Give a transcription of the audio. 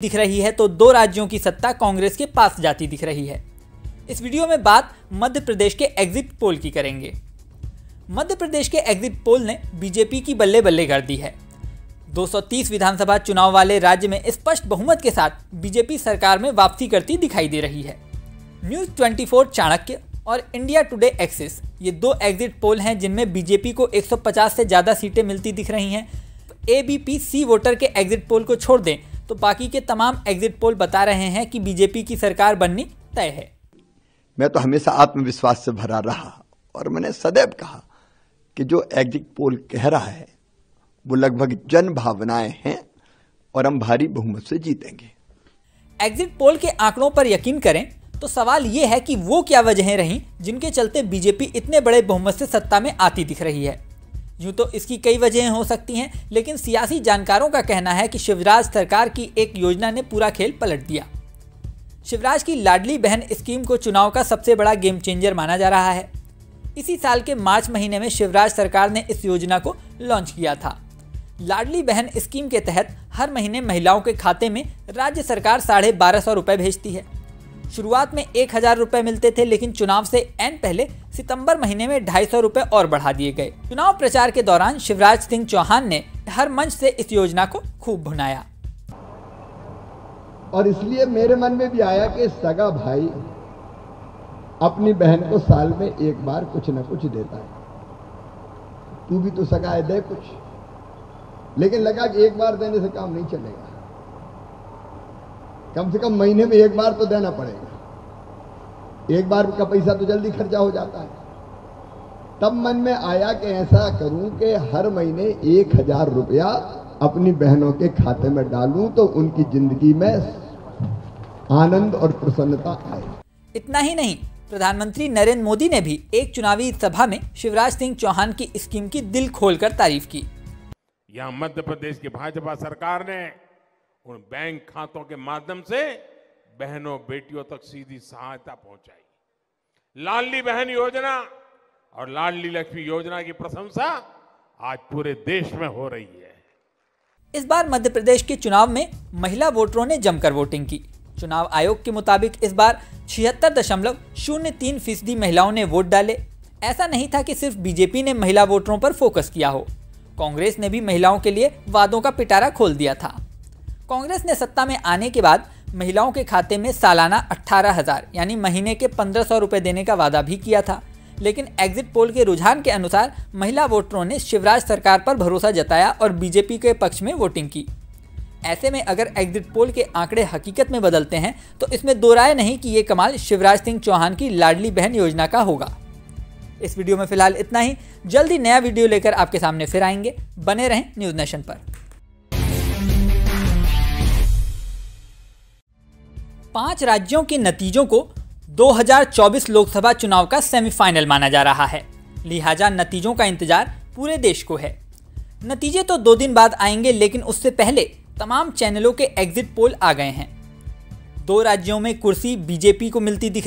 दिख रही है तो दो राज्यों की सत्ता कांग्रेस के पास जाती दिख रही है। इस वीडियो में बात मध्य प्रदेश के एग्जिट पोल की करेंगे। मध्य प्रदेश के एग्जिट पोल ने बीजेपी की बल्ले बल्ले कर दी है। 230 विधानसभा चुनाव वाले राज्य में स्पष्ट बहुमत के साथ बीजेपी सरकार में वापसी करती दिखाई दे रही है। न्यूज़ 24 चाणक्य और इंडिया टुडे एक्सिस ये दो एग्जिट पोल हैं जिनमें बीजेपी को 150 से ज़्यादा सीटें मिलती दिख रही हैं। A B P C voter के एग्जिट पोल को छोड़ दें तो बाकी के तमाम एग्जिट पोल बता रहे हैं कि बीजेपी की सरकार बननी तय है। मैं तो हमेशा आत्मविश्वास से भरा रहा और मैंने सदैव कहा कि जो एग्जिट पोल कह रहा है वो लगभग जन भावनाएँ हैं और हम भारी बहुमत से जीतेंगे। एग्जिट पोल के आंकड़ों पर यकीन करें तो सवाल ये है कि वो क्या वजहें रहीं जिनके चलते बीजेपी इतने बड़े बहुमत से सत्ता में आती दिख रही है। यूँ तो इसकी कई वजहें हो सकती हैं, लेकिन सियासी जानकारों का कहना है कि शिवराज सरकार की एक योजना ने पूरा खेल पलट दिया। शिवराज की लाडली बहन स्कीम को चुनाव का सबसे बड़ा गेम चेंजर माना जा रहा है। इसी साल के मार्च महीने में शिवराज सरकार ने इस योजना को लॉन्च किया था। लाडली बहन स्कीम के तहत हर महीने महिलाओं के खाते में राज्य सरकार साढ़े बारह सौ रुपये भेजती है। शुरुआत में एक हज़ार रुपए मिलते थे, लेकिन चुनाव से एन पहले सितंबर महीने में ढाई सौ रुपए और बढ़ा दिए गए। चुनाव प्रचार के दौरान शिवराज सिंह चौहान ने हर मंच से इस योजना को खूब भुनाया। और इसलिए मेरे मन में भी आया कि सगा भाई अपनी बहन को साल में एक बार कुछ न कुछ देता है। तू भी तो सगा दे कुछ। लेकिन लगा कि एक बार देने से काम नहीं चलेगा। कम से कम महीने में एक बार तो देना पड़ेगा। एक बार का पैसा तो जल्दी खर्चा हो जाता है। तब मन में आया कि ऐसा करूँ कि हर महीने एक हज़ार रुपया अपनी बहनों के खाते में डालूं तो उनकी ज़िंदगी में आनंद और प्रसन्नता आए। इतना ही नहीं प्रधानमंत्री नरेंद्र मोदी ने भी एक चुनावी सभा में शिवराज सिंह चौहान की स्कीम की दिल खोलकर तारीफ़ की। यहाँ मध्य प्रदेश की भाजपा सरकार ने उन बैंक खातों के माध्यम से बहनों बेटियों तक सीधी सहायता पहुंचाई। लाडली बहन योजना और लाडली लक्ष्मी योजना की प्रशंसा आज पूरे देश में हो रही है। इस बार मध्य प्रदेश के चुनाव में महिला वोटरों ने जमकर वोटिंग की। चुनाव आयोग के मुताबिक इस बार छिहत्तर दशमलव शून्य तीन फ़ीसदी महिलाओं ने वोट डाले। ऐसा नहीं था कि सिर्फ़ बीजेपी ने महिला वोटरों पर फोकस किया हो। कांग्रेस ने भी महिलाओं के लिए वादों का पिटारा खोल दिया था। कांग्रेस ने सत्ता में आने के बाद महिलाओं के खाते में सालाना अट्ठारह हज़ार, यानी महीने के पंद्रह सौ रुपये देने का वादा भी किया था। लेकिन एग्जिट पोल के रुझान के अनुसार महिला वोटरों ने शिवराज सरकार पर भरोसा जताया और बीजेपी के पक्ष में वोटिंग की। ऐसे में अगर एग्जिट पोल के आंकड़े हकीकत में बदलते हैं तो इसमें दो राय नहीं कि ये कमाल शिवराज सिंह चौहान की लाडली बहन योजना का होगा। इस वीडियो में फ़िलहाल इतना ही। जल्दी नया वीडियो लेकर आपके सामने फिर आएँगे। बने रहें न्यूज़ नेशन पर। पाँच राज्यों के नतीजों को 2024 लोकसभा चुनाव का सेमीफाइनल माना जा रहा है। लिहाजा नतीजों का इंतज़ार पूरे देश को है। नतीजे तो दो दिन बाद आएँगे, लेकिन उससे पहले तमाम चैनलों के एग्जिट पोल आ गए हैं। दो राज्यों में कुर्सी बीजेपी को मिलती दिख रही